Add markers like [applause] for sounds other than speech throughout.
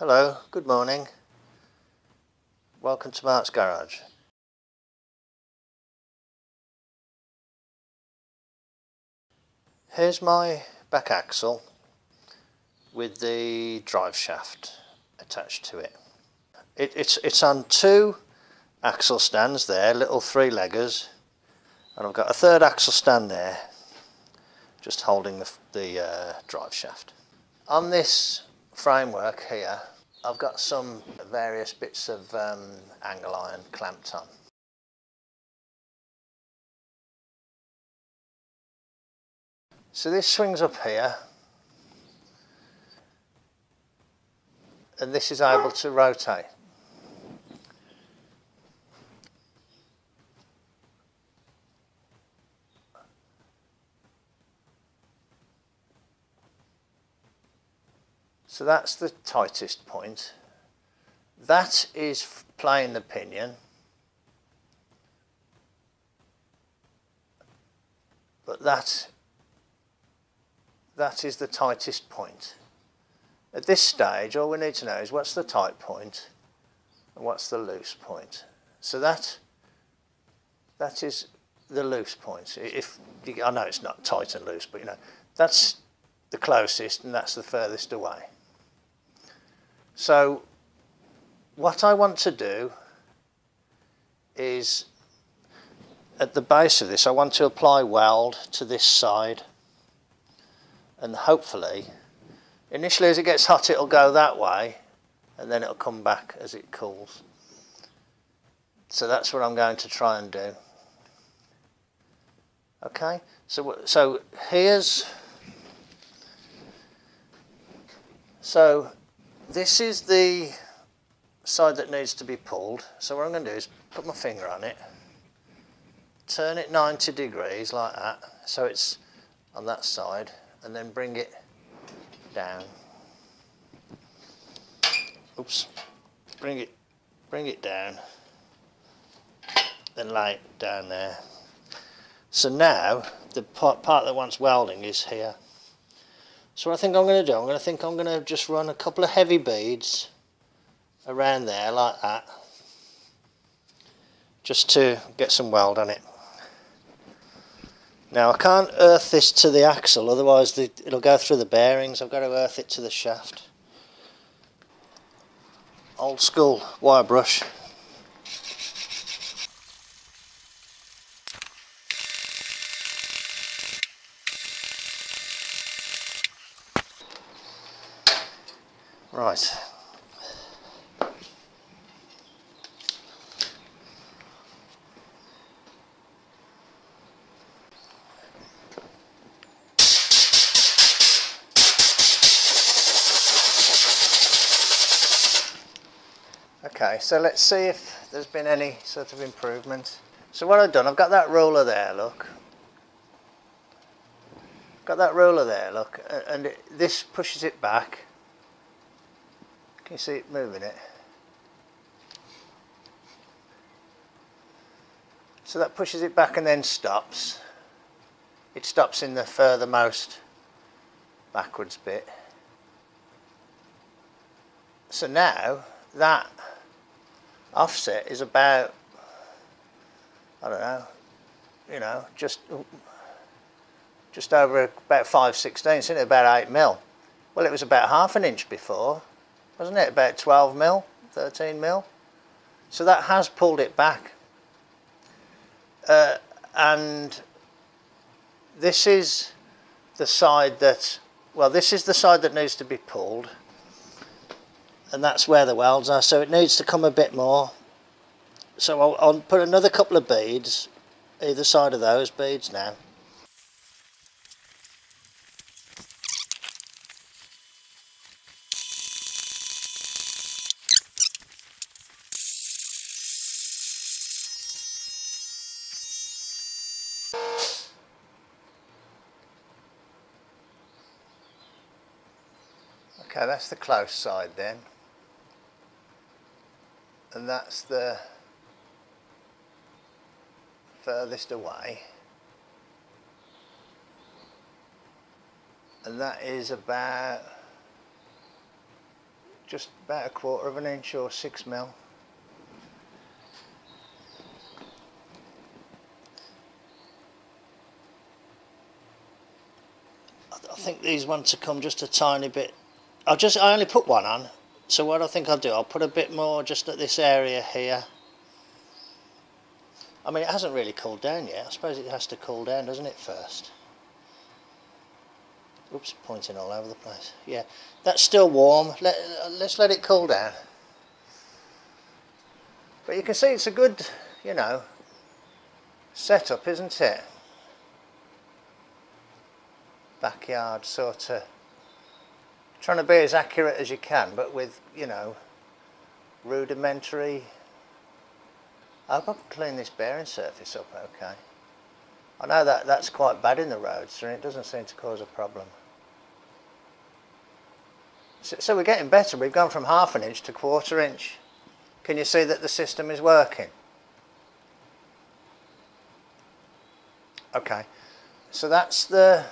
Hello, good morning. Welcome to Mart's Garage. Here's my back axle with the drive shaft attached to it. it it's, it's on two axle stands there, little three leggers, and I've got a third axle stand there, just holding the, the uh, drive shaft. On this framework here, I've got some various bits of um, angle iron clamped on. So this swings up here and this is able to rotate. So that's the tightest point. That is playing the pinion. But that, that is the tightest point. At this stage, all we need to know is what's the tight point and what's the loose point. So that, that is the loose point. If I know it's not tight and loose, but you know, that's the closest and that's the furthest away. So what I want to do is at the base of this I want to apply weld to this side and hopefully initially as it gets hot it'll go that way and then it'll come back as it cools. So that's what I'm going to try and do. Okay, so so here's so this is the side that needs to be pulled. So what I'm going to do is put my finger on it, turn it 90 degrees like that, so it's on that side, and then bring it down. Oops. Bring it, bring it down, then lay it down there. So now the part, part that wants welding is here. So what I think I'm going to do, I'm going to think I'm going to just run a couple of heavy beads around there like that just to get some weld on it. Now I can't earth this to the axle otherwise the, it'll go through the bearings, I've got to earth it to the shaft. Old school wire brush. Right. Okay, so let's see if there's been any sort of improvement. So what I've done, I've got that ruler there, look. Got that ruler there, look, and it, this pushes it back can you see it moving it? So that pushes it back and then stops. It stops in the furthermost backwards bit. So now that offset is about, I don't know, you know, just just over about 5 16 about 8 mil. Well, it was about half an inch before wasn't it? About 12 mil, 13 mil. So that has pulled it back. Uh, and this is the side that, well, this is the side that needs to be pulled. And that's where the welds are. So it needs to come a bit more. So I'll, I'll put another couple of beads either side of those beads now. Okay, that's the close side then. And that's the furthest away. And that is about just about a quarter of an inch or six mil. I think these ones to come just a tiny bit. I'll just, I only put one on, so what I think I'll do, I'll put a bit more just at this area here. I mean, it hasn't really cooled down yet. I suppose it has to cool down, doesn't it, first? Oops, pointing all over the place. Yeah, that's still warm. Let, let's let it cool down. But you can see it's a good, you know, setup, isn't it? Backyard sort of trying to be as accurate as you can, but with, you know, rudimentary. I hope I can clean this bearing surface up okay. I know that that's quite bad in the roads, and it doesn't seem to cause a problem. So, so we're getting better. We've gone from half an inch to quarter inch. Can you see that the system is working? Okay, so that's the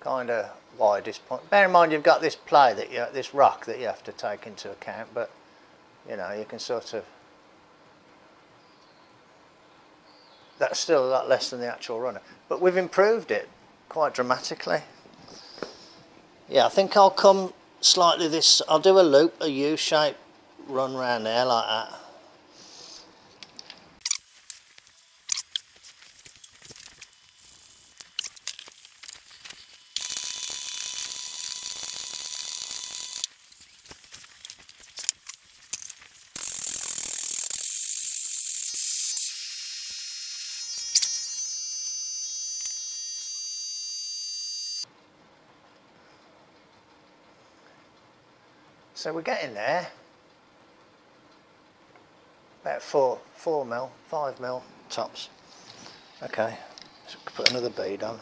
kind of widest point. Bear in mind you've got this play that you, this rock that you have to take into account, but you know you can sort of. That's still a lot less than the actual runner, but we've improved it quite dramatically. Yeah, I think I'll come slightly this. I'll do a loop, a U shape run round there like that. So we're getting there. About four, four mil, five mil tops. Okay, put another bead on.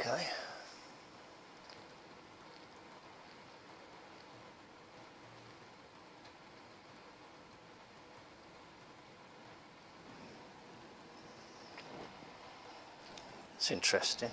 Okay. It's interesting.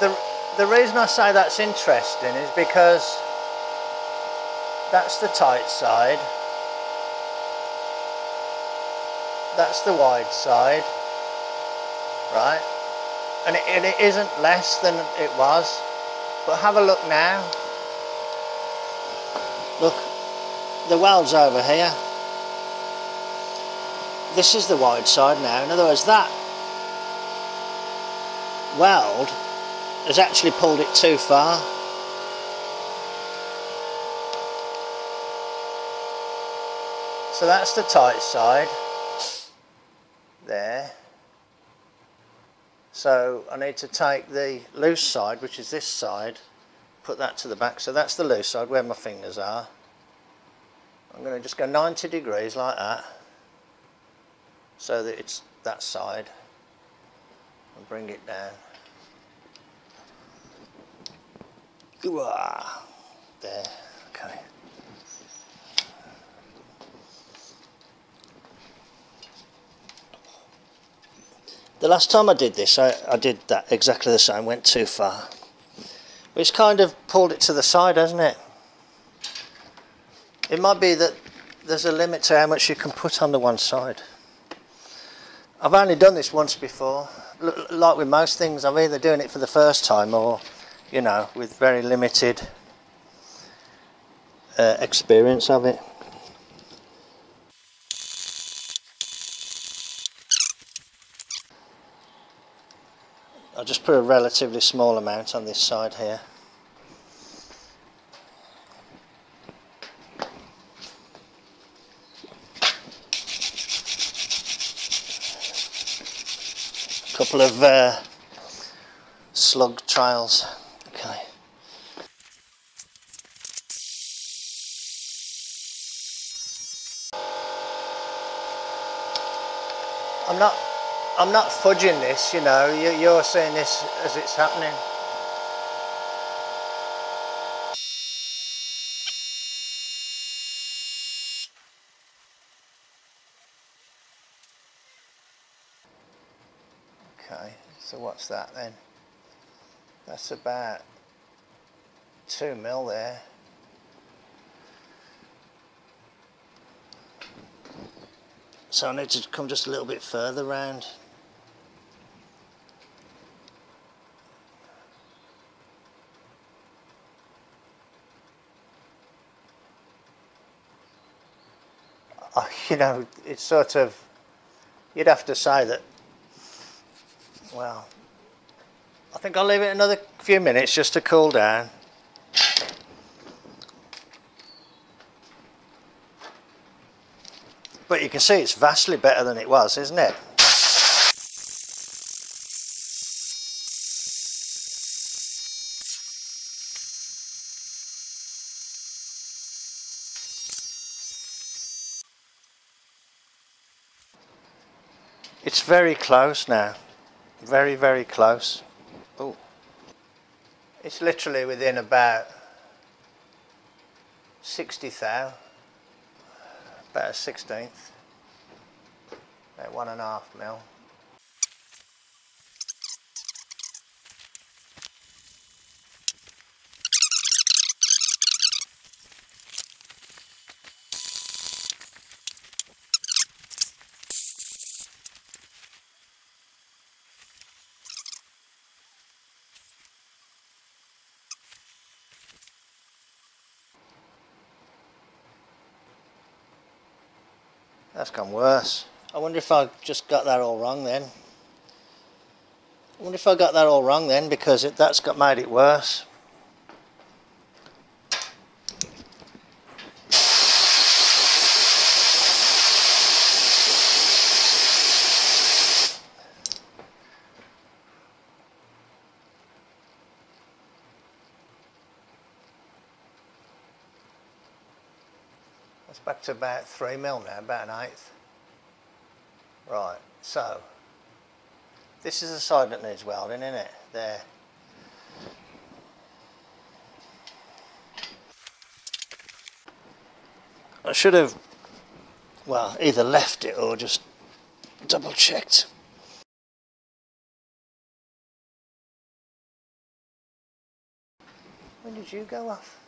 the, the reason I say that's interesting is because that's the tight side, that's the wide side, right? And it, and it isn't less than it was, but have a look now. Look, the weld's over here. This is the wide side now. In other words, that weld has actually pulled it too far. So that's the tight side there. So I need to take the loose side, which is this side, put that to the back. So that's the loose side where my fingers are. I'm going to just go 90 degrees like that so that it's that side and bring it down. There, okay. The last time I did this, I, I did that exactly the same, went too far. It's kind of pulled it to the side, hasn't it? It might be that there's a limit to how much you can put on the one side. I've only done this once before. L like with most things, I'm either doing it for the first time or you know, with very limited uh, experience of it. Just put a relatively small amount on this side here. A couple of uh, slug trials. Okay. I'm not I'm not fudging this, you know, you, you're saying this as it's happening. Okay, so what's that then? That's about two mil there. So I need to come just a little bit further round. You know, it's sort of, you'd have to say that, well, I think I'll leave it another few minutes just to cool down. But you can see it's vastly better than it was, isn't it? Very close now. Very, very close. Oh. It's literally within about 60 thou, about a sixteenth, about one and a half mil. That's gone worse. I wonder if I just got that all wrong then. I wonder if I got that all wrong then because it, that's got made it worse. That's back to about three mil now, about an eighth. Right, so this is the side that needs welding, isn't it? There. I should have, well, either left it or just double checked. When did you go off?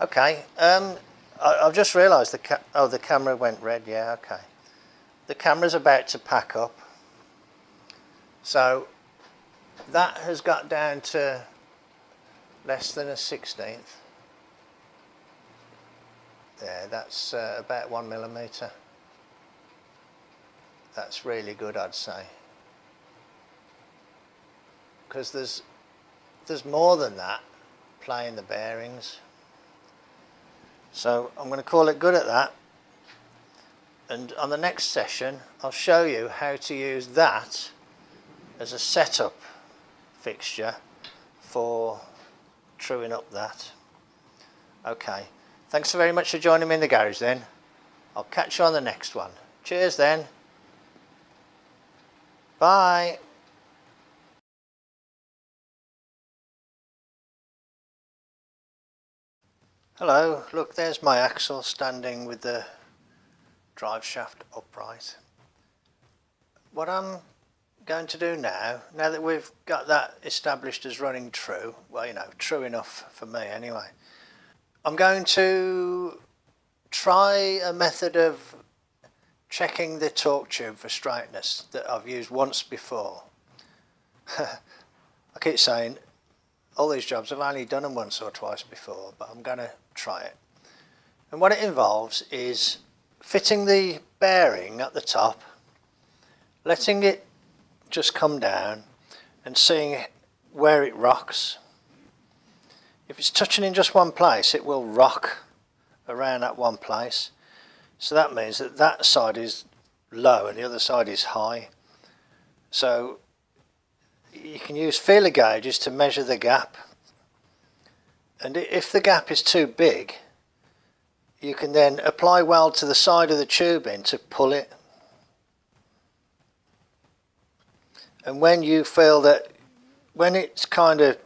Okay, um, I, have just realised the oh the camera went red. Yeah, okay. The camera's about to pack up, so that has got down to less than a sixteenth. There, that's uh, about one millimetre. That's really good, I'd say, because there's there's more than that playing the bearings. So I'm going to call it good at that. And on the next session, I'll show you how to use that as a setup fixture for truing up that. Okay, thanks very much for joining me in the garage then. I'll catch you on the next one. Cheers then. Bye. Hello, look there's my axle standing with the drive shaft upright. What I'm going to do now, now that we've got that established as running true, well you know, true enough for me anyway, I'm going to try a method of checking the torque tube for straightness that I've used once before. [laughs] I keep saying all these jobs, I've only done them once or twice before, but I'm going to try it. And what it involves is fitting the bearing at the top, letting it just come down, and seeing where it rocks. If it's touching in just one place, it will rock around that one place. So that means that that side is low and the other side is high. So you can use feeler gauges to measure the gap. And if the gap is too big, you can then apply weld to the side of the tubing to pull it. And when you feel that, when it's kind of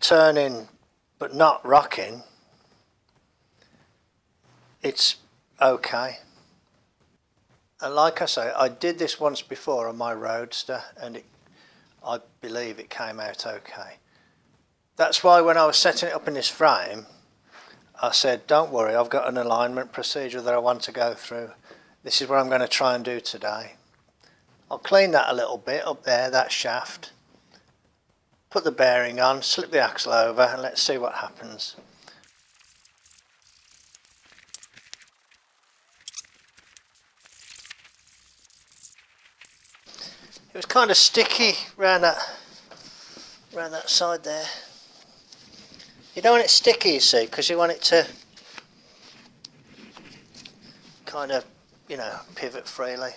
turning but not rocking, it's okay. And like I say, I did this once before on my Roadster and it, I believe it came out okay. That's why when I was setting it up in this frame, I said, don't worry, I've got an alignment procedure that I want to go through. This is what I'm going to try and do today. I'll clean that a little bit up there, that shaft. Put the bearing on, slip the axle over and let's see what happens. It was kind of sticky around that, around that side there. You don't want it sticky, you see, because you want it to kind of, you know, pivot freely.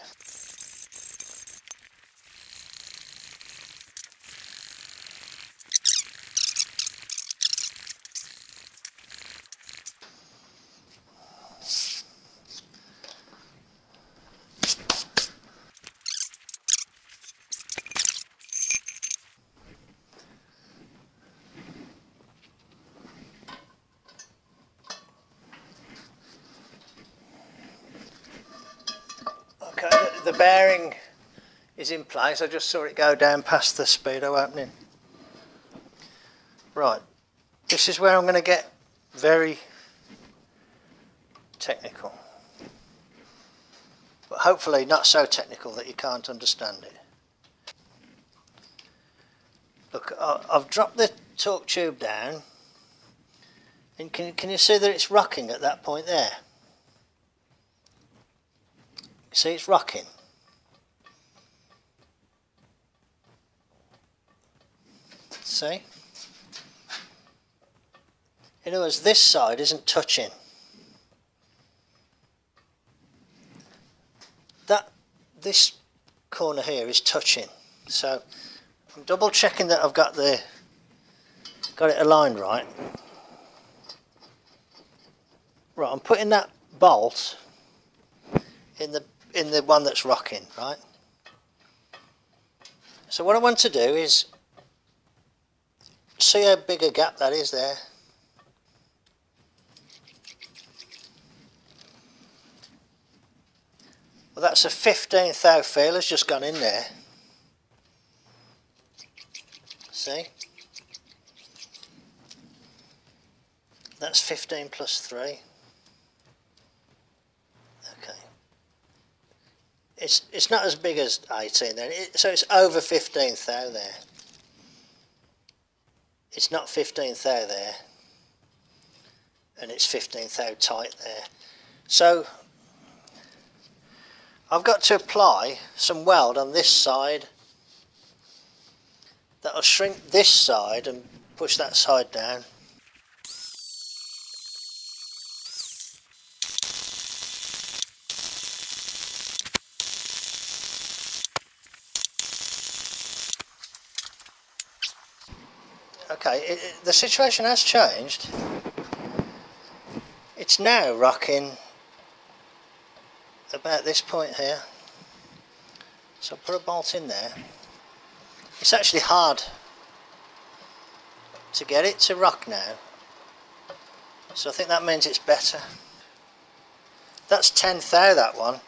the bearing is in place. I just saw it go down past the speedo opening. Right, this is where I'm going to get very technical. But hopefully not so technical that you can't understand it. Look, I've dropped the torque tube down. And can, can you see that it's rocking at that point there? See, it's rocking. See? In other words, this side isn't touching. That, this corner here is touching. So I'm double checking that I've got the, got it aligned right. Right, I'm putting that bolt in the in the one that's rocking, right? So what I want to do is see how big a gap that is there. Well that's a 15th thou feeler's just gone in there. See? That's 15 plus 3. Okay. It's, it's not as big as 18 then, it, so it's over 15th thou there it's not 15th thou there and it's 15th thou tight there. So I've got to apply some weld on this side that'll shrink this side and push that side down okay, it, the situation has changed. It's now rocking about this point here. So I'll put a bolt in there. It's actually hard to get it to rock now. So I think that means it's better. That's 10 thou that one.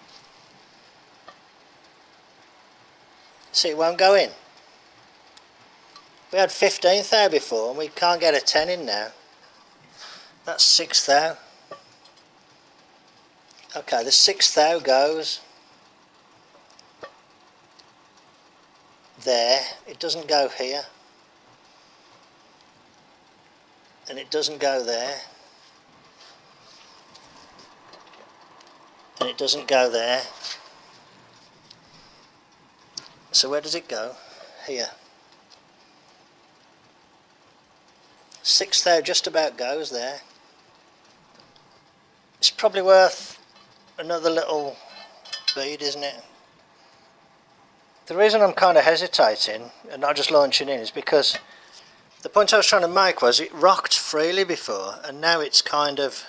See it won't go in. We had 15th thou before and we can't get a 10 in now. That's 6th thou. Okay, the 6th thou goes there. It doesn't go here. And it doesn't go there. And it doesn't go there. so where does it go? Here. Six there just about goes there. It's probably worth another little bead, isn't it? The reason I'm kind of hesitating and not just launching in is because the point I was trying to make was it rocked freely before and now it's kind of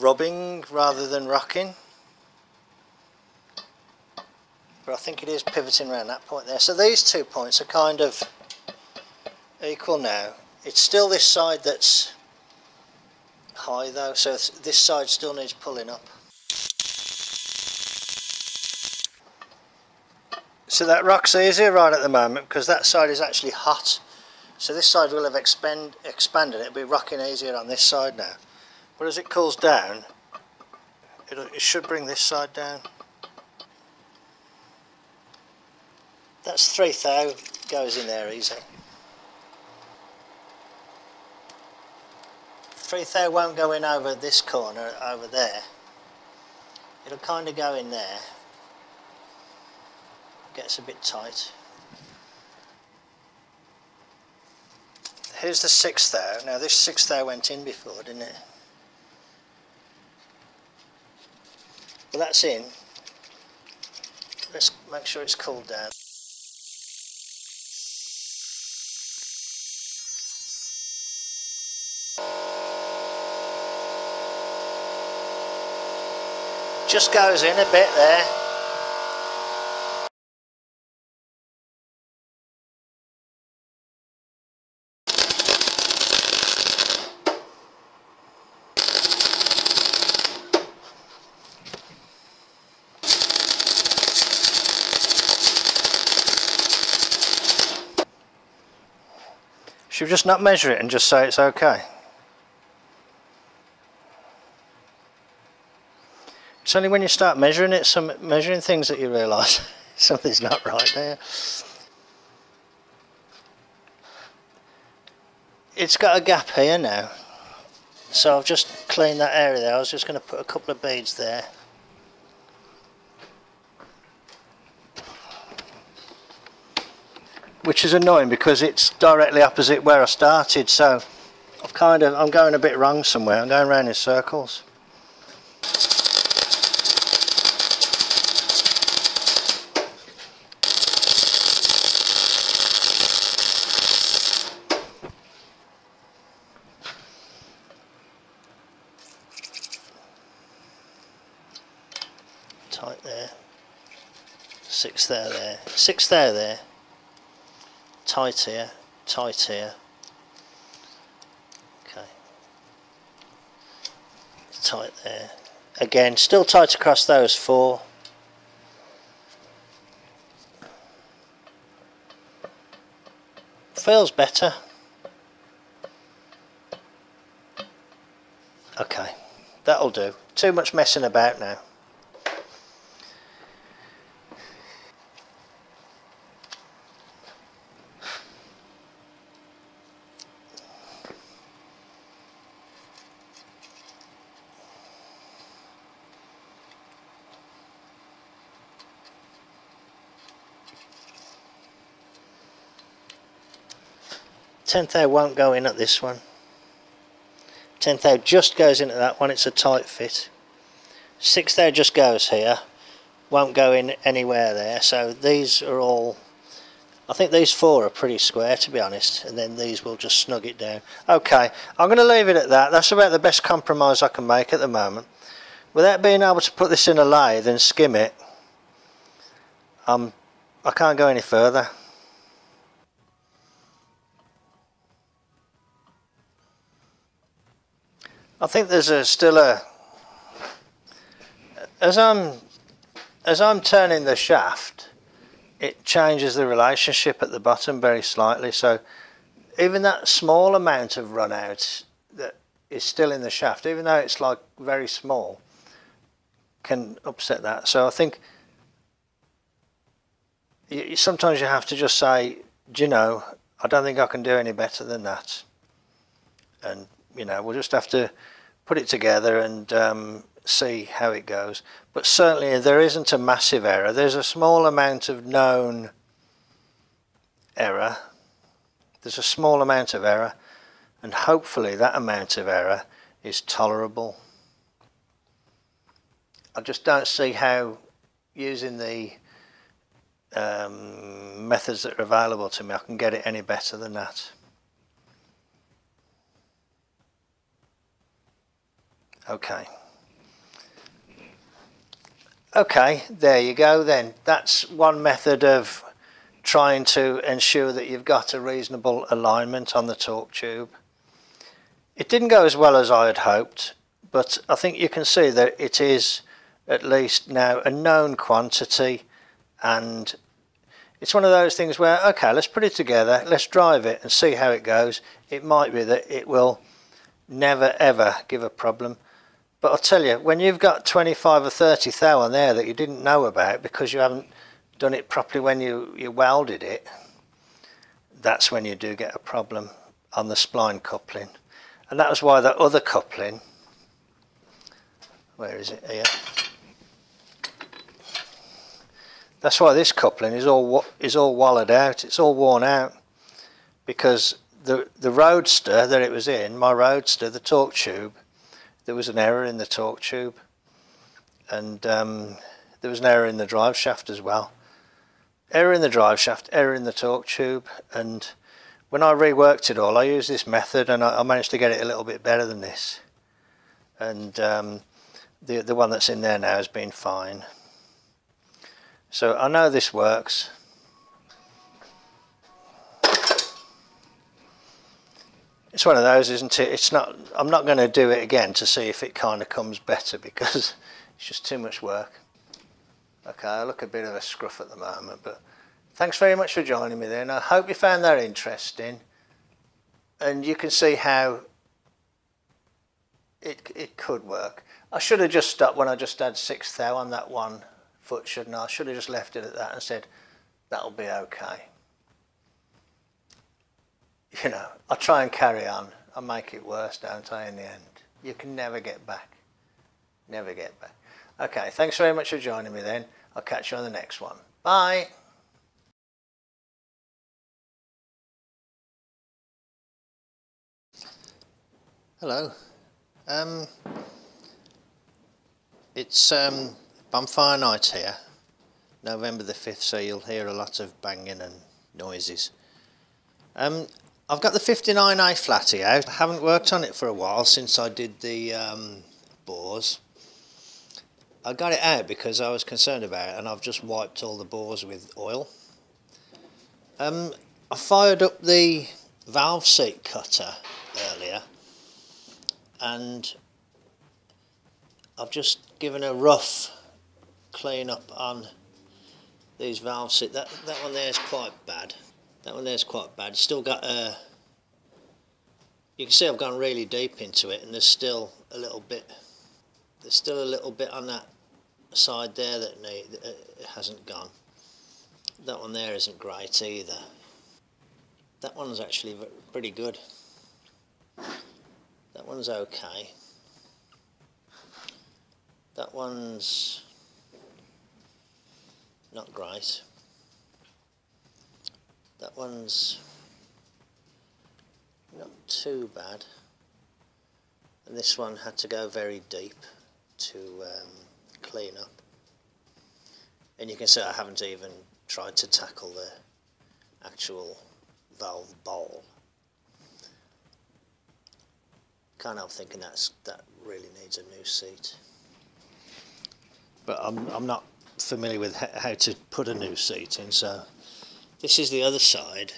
rubbing rather than rocking. But I think it is pivoting around that point there. So these two points are kind of equal now. It's still this side that's high though, so this side still needs pulling up. So that rock's easier right at the moment because that side is actually hot. So this side will have expand, expanded, it'll be rocking easier on this side now. But as it cools down, it should bring this side down. That's three thou goes in there easy. Thou won't go in over this corner over there. It'll kind of go in there. Gets a bit tight. Here's the sixth thou. Now this sixth thou went in before, didn't it? Well that's in. Let's make sure it's cooled down. Just goes in a bit there. Should we just not measure it and just say it's okay? It's only when you start measuring it, some measuring things that you realise [laughs] something's not right there. It's got a gap here now. So I've just cleaned that area there. I was just going to put a couple of beads there. Which is annoying because it's directly opposite where I started. So I've kind of, I'm going a bit wrong somewhere. I'm going around in circles. tight there six there there. Six there there. Tight here tight here. Okay. Tight there. Again still tight across those four. Feels better. Okay. That'll do. Too much messing about now tenth thou won't go in at this one. Tenth thou just goes into that one. It's a tight fit. Sixth thou just goes here. Won't go in anywhere there. So these are all I think these four are pretty square to be honest. And then these will just snug it down. Okay I'm going to leave it at that. That's about the best compromise I can make at the moment. Without being able to put this in a lathe and skim it um, I can't go any further I think there's a, still a as I'm as I'm turning the shaft it changes the relationship at the bottom very slightly. So even that small amount of run out that is still in the shaft even though it's like very small can upset that. So I think sometimes you have to just say do you know I don't think I can do any better than that. And you know we'll just have to put it together and um, see how it goes. But certainly there isn't a massive error. There's a small amount of known error. There's a small amount of error and hopefully that amount of error is tolerable. I just don't see how using the um, methods that are available to me I can get it any better than that. Okay. Okay, there you go then. That's one method of trying to ensure that you've got a reasonable alignment on the torque tube. It didn't go as well as I had hoped, but I think you can see that it is at least now a known quantity and it's one of those things where, okay, let's put it together, let's drive it and see how it goes. It might be that it will never ever give a problem. But I'll tell you, when you've got 25 or 30 thou on there that you didn't know about because you haven't done it properly when you, you welded it, that's when you do get a problem on the spline coupling. And that was why that other coupling, where is it here? That's why this coupling is all is all wallowed out. It's all worn out because the the roadster that it was in, my roadster, the torque tube, there was an error in the torque tube and um, there was an error in the drive shaft as well. Error in the drive shaft, error in the torque tube and when I reworked it all I used this method and I, I managed to get it a little bit better than this and um, the, the one that's in there now has been fine. So I know this works it's one of those isn't it? It's not I'm not going to do it again to see if it kind of comes better because [laughs] it's just too much work. Okay I look a bit of a scruff at the moment but thanks very much for joining me then. I hope you found that interesting and you can see how it, it could work. I should have just stopped when I just had six thou on that one foot shouldn't I? I should have just left it at that and said that'll be okay you know, I try and carry on. I make it worse, don't I, in the end? You can never get back. Never get back. Okay, thanks very much for joining me then. I'll catch you on the next one. Bye. Hello. Um, it's um, bonfire night here, November the 5th, so you'll hear a lot of banging and noises. Um, I've got the 59A flatty out. I haven't worked on it for a while since I did the um, bores. I got it out because I was concerned about it and I've just wiped all the bores with oil. Um, I fired up the valve seat cutter earlier and I've just given a rough clean up on these valve seat. That, that one there is quite bad. That one there's quite bad. It's Still got a... You can see I've gone really deep into it and there's still a little bit... There's still a little bit on that side there that uh, it hasn't gone. That one there isn't great either. That one's actually pretty good. That one's okay. That one's not great. That one's not too bad. And this one had to go very deep to um, clean up. And you can see I haven't even tried to tackle the actual valve bowl. Can't help thinking that's that really needs a new seat. But I'm I'm not familiar with how to put a new seat in, so this is the other side.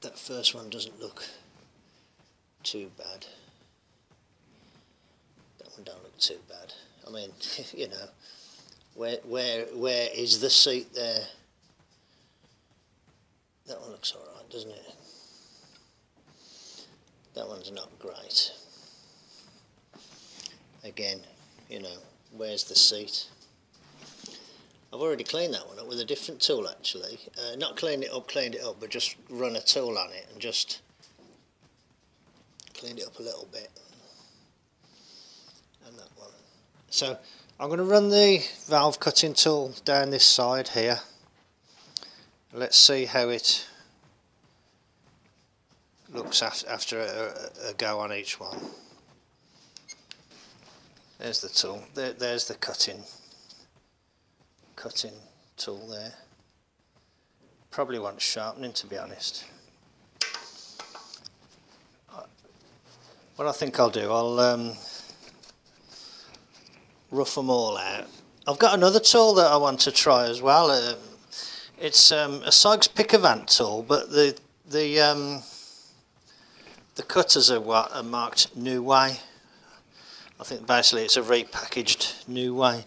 That first one doesn't look too bad. That one don't look too bad. I mean, [laughs] you know, where where where is the seat there? That one looks alright, doesn't it? That one's not great. Again, you know, where's the seat? I've already cleaned that one up with a different tool actually. Uh, not cleaned it up, cleaned it up, but just run a tool on it and just cleaned it up a little bit. And that one. So I'm going to run the valve cutting tool down this side here. Let's see how it looks after a, a go on each one. There's the tool. There, there's the cutting cutting tool there. Probably wants sharpening to be honest. What I think I'll do, I'll um, rough them all out. I've got another tool that I want to try as well. Um, it's um, a Sykes Pickavant tool, but the the um, the cutters are, what, are marked Neway. I think basically it's a repackaged Neway.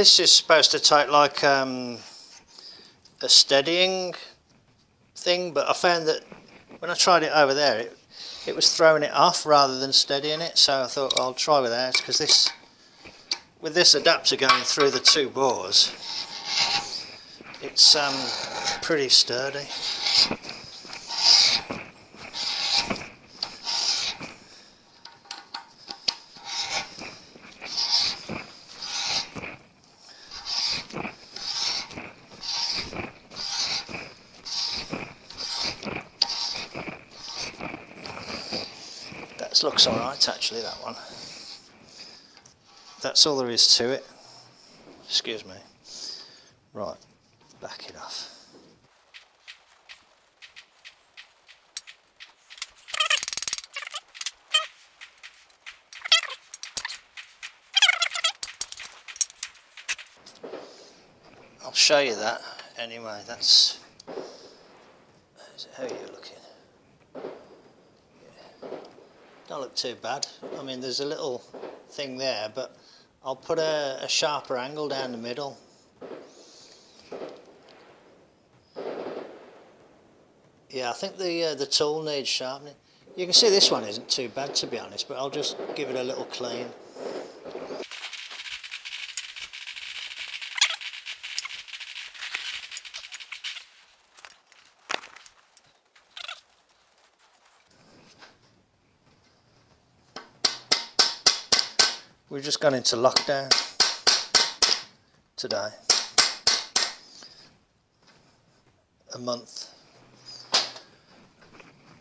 This is supposed to take like um, a steadying thing, but I found that when I tried it over there, it, it was throwing it off rather than steadying it. So I thought I'll try without because this, with this adapter going through the two bores, it's um, pretty sturdy. Looks alright actually that one. That's all there is to it. Excuse me. Right, back it off. I'll show you that anyway, that's how you looking. Don't look too bad. I mean, there's a little thing there, but I'll put a, a sharper angle down the middle. Yeah, I think the uh, the tool needs sharpening. You can see this one isn't too bad to be honest, but I'll just give it a little clean. Just gone into lockdown today. A month,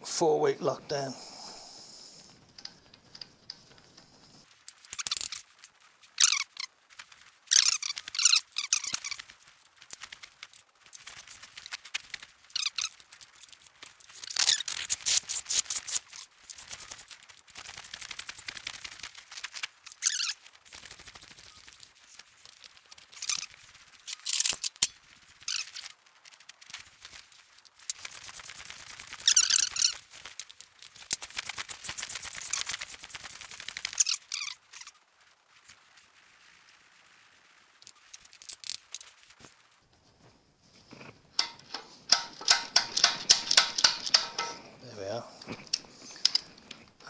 four week lockdown.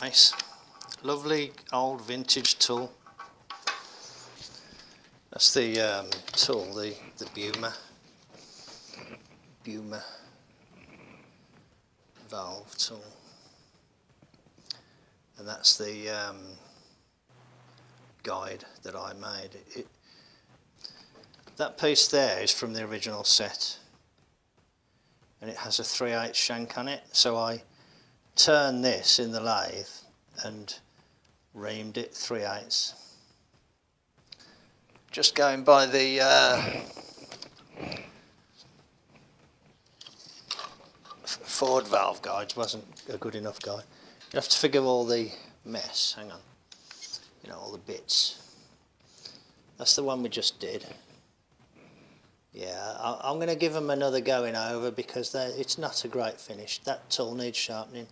Case. Lovely old vintage tool. That's the um, tool, the, the Buma. Buma valve tool. And that's the um, guide that I made. It, that piece there is from the original set and it has a 3 8 shank on it so I turn this in the lathe and reamed it 3 eighths. just going by the uh, Ford valve guides wasn't a good enough guide you have to figure all the mess hang on you know all the bits that's the one we just did yeah, I, am going to give them another going over because it's not a great finish. That tool needs sharpening.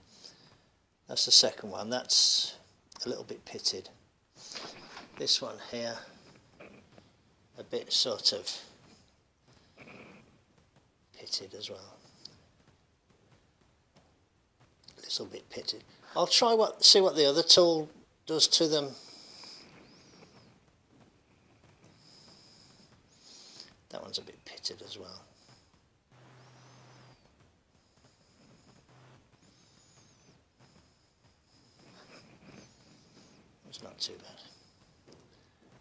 That's the second one. That's a little bit pitted. This one here, a bit sort of pitted as well. A little bit pitted. I'll try what see what the other tool does to them That one's a bit pitted as well. It's not too bad.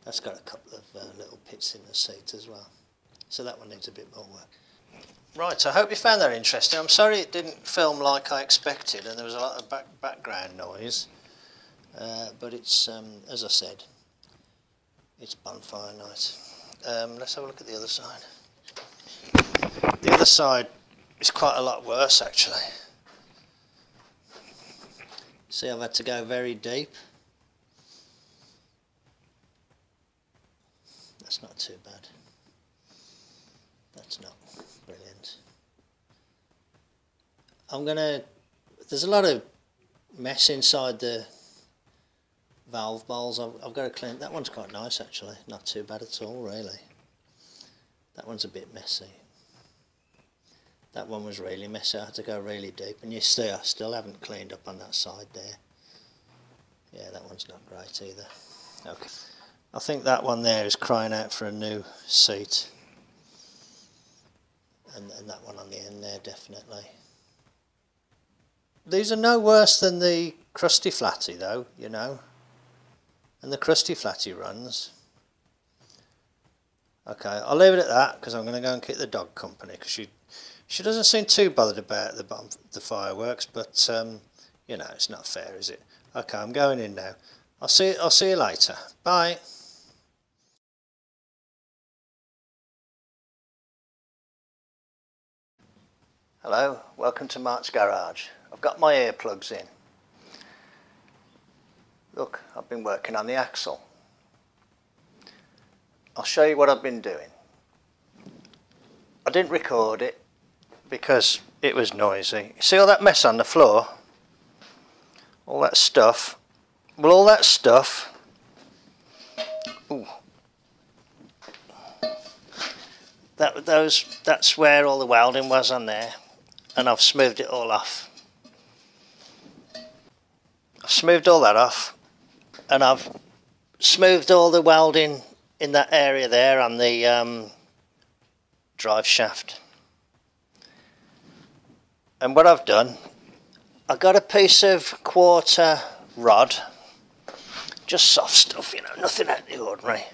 That's got a couple of uh, little pits in the seat as well. So that one needs a bit more work. Right, I hope you found that interesting. I'm sorry it didn't film like I expected and there was a lot of back background noise. Uh, but it's, um, as I said, it's bonfire night. Um, let's have a look at the other side. The other side is quite a lot worse actually. See I've had to go very deep. That's not too bad. That's not brilliant. I'm gonna, there's a lot of mess inside the valve bowls. I've, I've got to clean. That one's quite nice actually. Not too bad at all really. That one's a bit messy. That one was really messy. I had to go really deep. And you see I still haven't cleaned up on that side there. Yeah, that one's not great either. Okay. I think that one there is crying out for a new seat. And, and that one on the end there definitely. These are no worse than the crusty flatty though, you know and the crusty flatty runs. Okay, I'll leave it at that because I'm going to go and keep the dog company because she she doesn't seem too bothered about the the fireworks, but um, you know it's not fair, is it? Okay, I'm going in now. I'll see I'll see you later. Bye. Hello, welcome to Mart's Garage. I've got my earplugs in. Look, I've been working on the axle. I'll show you what I've been doing. I didn't record it because it was noisy. See all that mess on the floor? All that stuff. Well, all that stuff... Ooh. That, those, that's where all the welding was on there. And I've smoothed it all off. I've smoothed all that off and I've smoothed all the welding in that area there on the um, drive shaft. And what I've done, I got a piece of quarter rod, just soft stuff, you know, nothing out of the ordinary.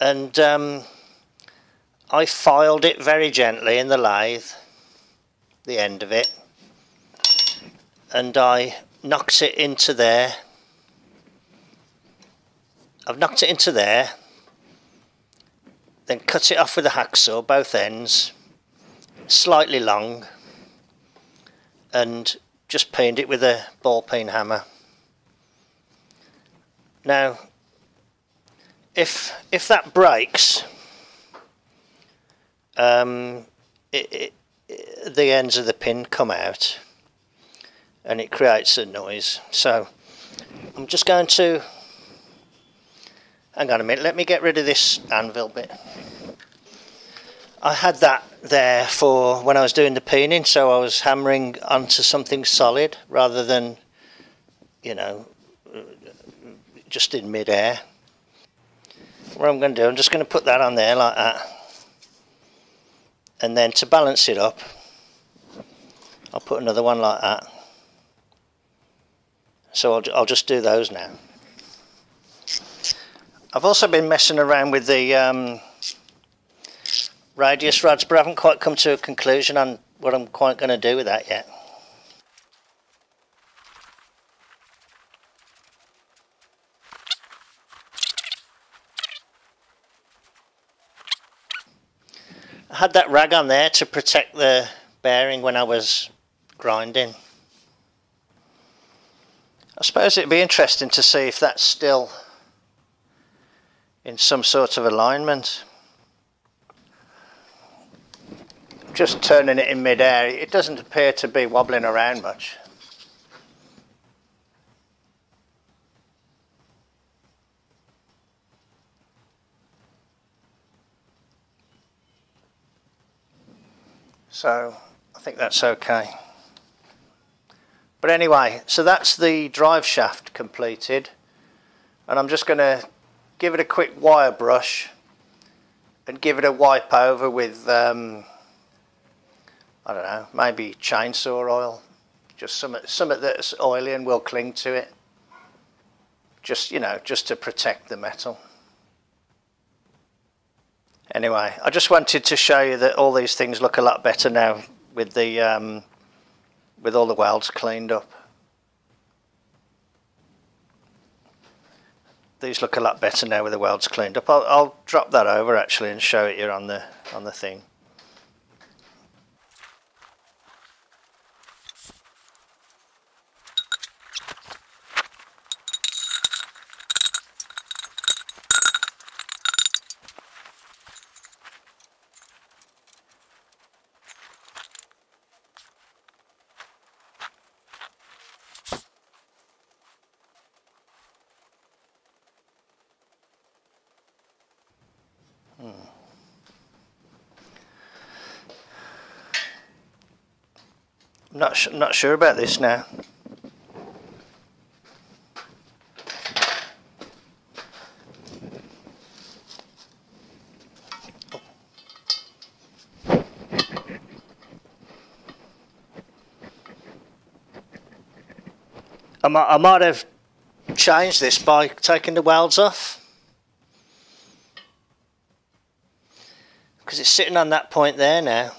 And um, I filed it very gently in the lathe, the end of it, and I knocked it into there I've knocked it into there, then cut it off with a hacksaw, both ends, slightly long, and just peened it with a ball peen hammer. Now, if if that breaks, um, it, it, the ends of the pin come out, and it creates a noise. So, I'm just going to hang on a minute, let me get rid of this anvil bit. I had that there for when I was doing the peening, so I was hammering onto something solid rather than you know, just in mid-air. What I'm going to do, I'm just going to put that on there like that. And then to balance it up, I'll put another one like that. So I'll, I'll just do those now. I've also been messing around with the um, radius rods, but I haven't quite come to a conclusion on what I'm quite going to do with that yet. Had that rag on there to protect the bearing when I was grinding. I suppose it'd be interesting to see if that's still in some sort of alignment. Just turning it in mid-air, it doesn't appear to be wobbling around much. So I think that's okay. But anyway, so that's the drive shaft completed. And I'm just going to give it a quick wire brush and give it a wipe over with, um, I don't know, maybe chainsaw oil. Just something, something that's oily and will cling to it. Just, you know, just to protect the metal. Anyway, I just wanted to show you that all these things look a lot better now with the um, with all the welds cleaned up. These look a lot better now with the welds cleaned up. I'll, I'll drop that over actually and show it you on the on the thing. I'm not, not sure about this now. I might, I might have changed this by taking the welds off. Because it's sitting on that point there now.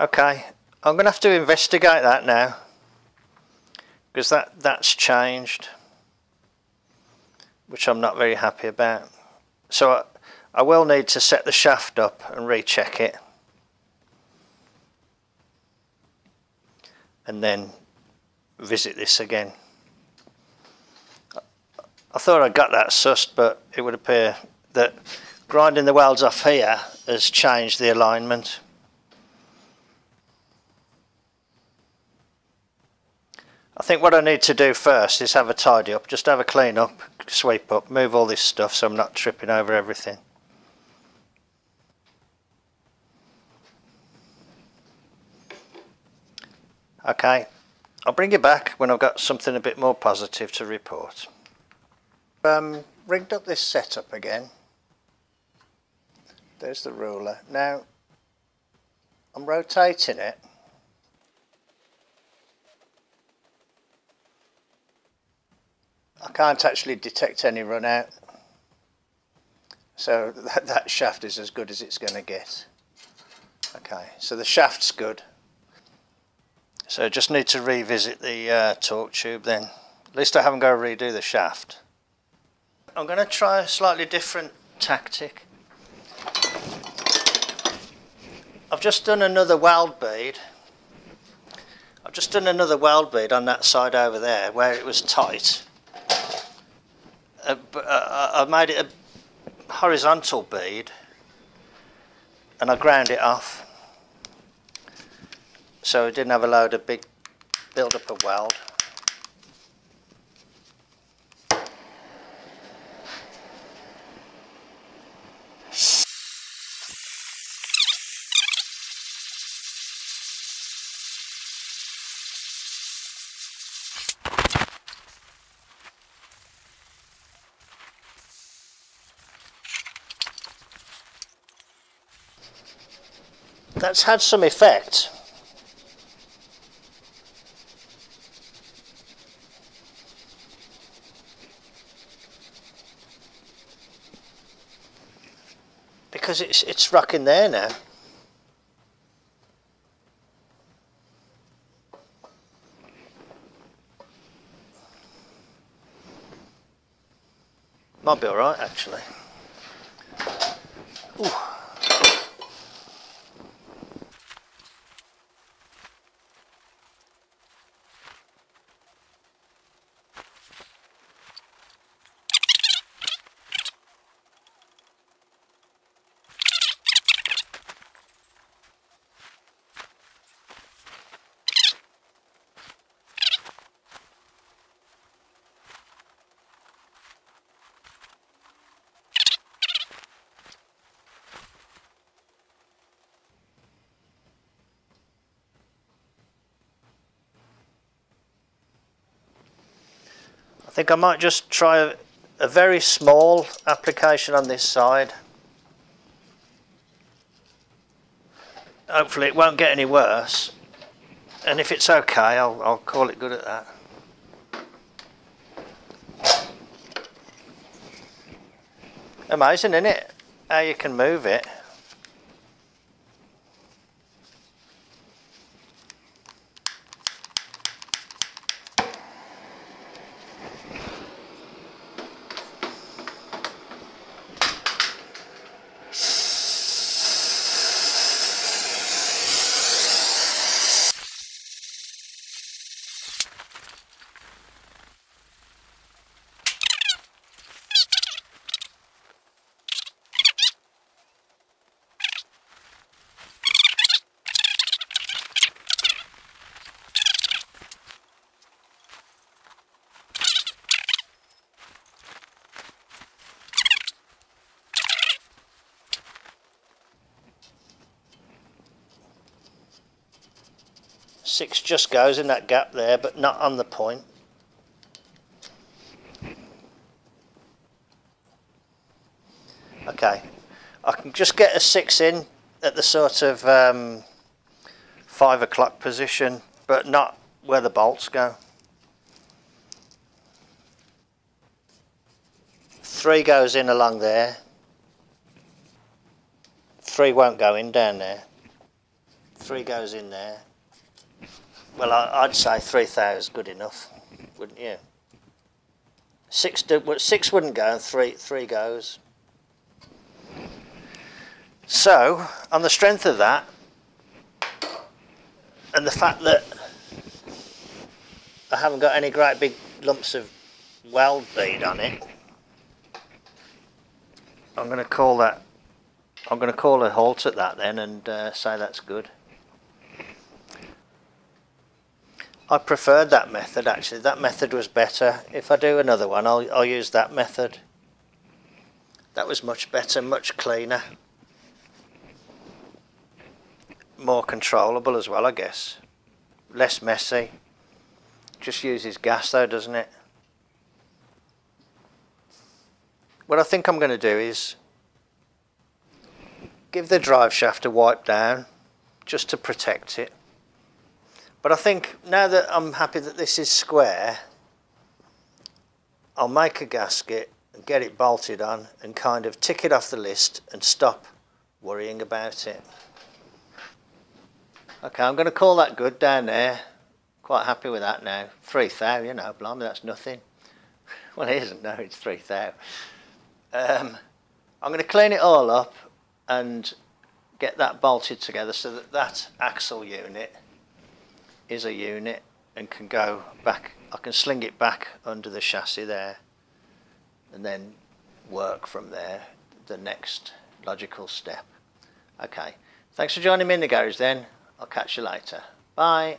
Okay, I'm going to have to investigate that now because that, that's changed which I'm not very happy about. So I, I will need to set the shaft up and recheck it and then visit this again. I thought I got that sussed but it would appear that grinding the welds off here has changed the alignment. I think what I need to do first is have a tidy up, just have a clean up, sweep up, move all this stuff so I'm not tripping over everything. Okay, I'll bring you back when I've got something a bit more positive to report. Um, rigged up this setup again. There's the ruler. Now, I'm rotating it I can't actually detect any run out. So that, [laughs] that shaft is as good as it's going to get. Okay, so the shaft's good. So just need to revisit the uh, torque tube then. At least I haven't got to redo the shaft. I'm going to try a slightly different tactic. I've just done another weld bead. I've just done another weld bead on that side over there where it was tight uh, a, a, uh, uh, I made it a horizontal bead and I ground it off so it didn't have a load of big build up of weld. That's had some effect. Because it's it's rocking there now. Might be alright actually. Ooh. Think I might just try a, a very small application on this side. Hopefully it won't get any worse. And if it's okay, I'll, I'll call it good at that. Amazing, isn't it? How you can move it. Six just goes in that gap there, but not on the point. Okay, I can just get a six in at the sort of um, five o'clock position, but not where the bolts go. Three goes in along there. Three won't go in down there. Three goes in there. Well, I, would say 3,000 is good enough, wouldn't you? Six, do, six wouldn't go and three, three goes. So, on the strength of that, and the fact that I haven't got any great big lumps of weld bead on it, I'm going to call that, I'm going to call a halt at that then and uh, say that's good. I preferred that method actually. That method was better. If I do another one, I'll, I'll use that method. That was much better, much cleaner. More controllable as well, I guess. Less messy. Just uses gas though, doesn't it? What I think I'm going to do is give the drive shaft a wipe down just to protect it but I think now that I'm happy that this is square, I'll make a gasket and get it bolted on and kind of tick it off the list and stop worrying about it. Okay, I'm going to call that good down there. Quite happy with that now. 3,000, you know, blimey, that's nothing. [laughs] Well, it isn't, no, it's 3,000. Um, I'm going to clean it all up and get that bolted together so that that axle unit is a unit and can go back, I can sling it back under the chassis there and then work from there, the next logical step. Okay, thanks for joining me in the garage then. I'll catch you later. Bye.